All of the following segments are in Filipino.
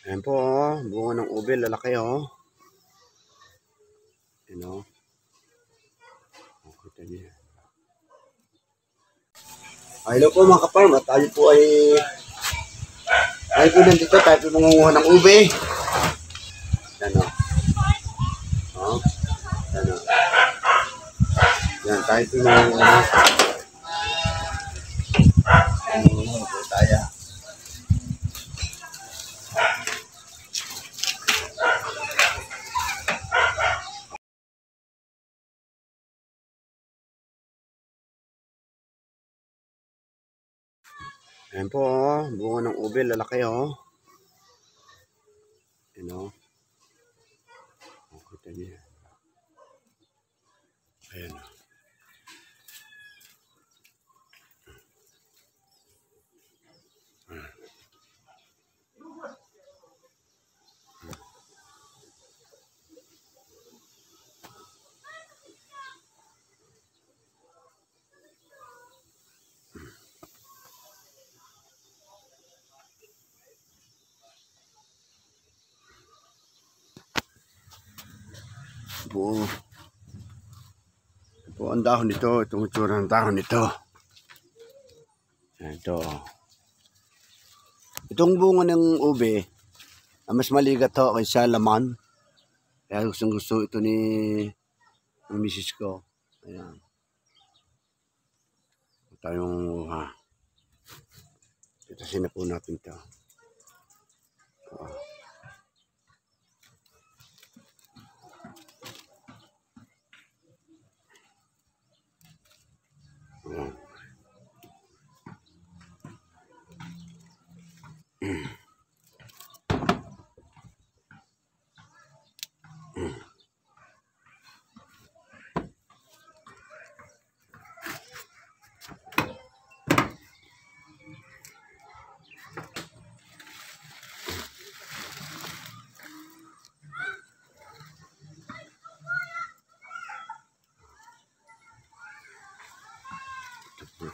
Ayan po, oh. bunga ng ube, lalaki oh. Ayan oh. Oh, Kita. Ah, Hello po mga kaparm, at tayo po ay tayo po nandito, tayo po mangunguha ng ube. Ayan oh. Oh. Ayan oh. Yan, tayo po mangunguha. Mangunguha Ayan po, oh. bunga ng ube, lalaki oh. Ayan oh. Kita niyo yan. Ayan oh. Buo. Ito ang dahon nito. Itong itsura ng dahon nito. Ito. Itong bunga ng ube, ah, mas maligat to kaysa laman. Kaya gustong gusto ito ni ng misis ko. Ayan. Ito tayong ha. Ito sinapo natin to. Oh. Ayan.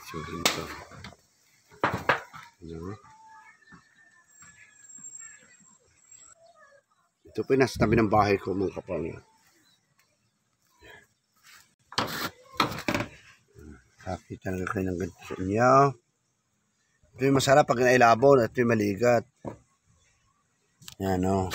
Nito. Ayan. Ito po yung nasa tabi ng bahay ko mga kapamilya. Kakita na kayo ng ganito sa inyo. Ito yung masarap pag nailabon at ito yung maligat. Yan o.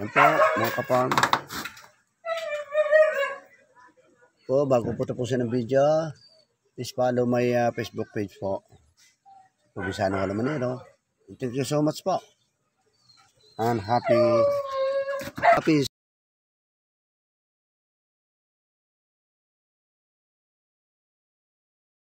Yan po, mga kapam. Po, bago po tapusin ang video, please follow my uh, Facebook page po. Pabisano ka naman eh, Thank you so much po. And happy, happy